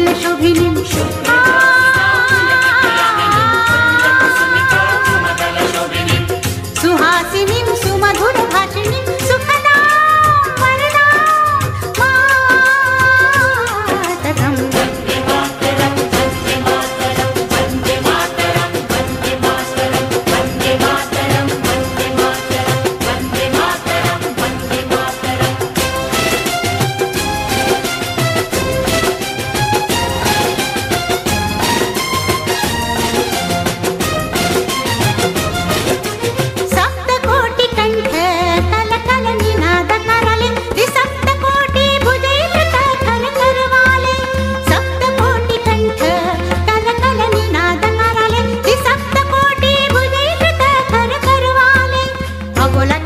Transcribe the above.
मङ्गलशोभिनीं सुहासिनीं सुमधुरभाषिणीं। chocolate.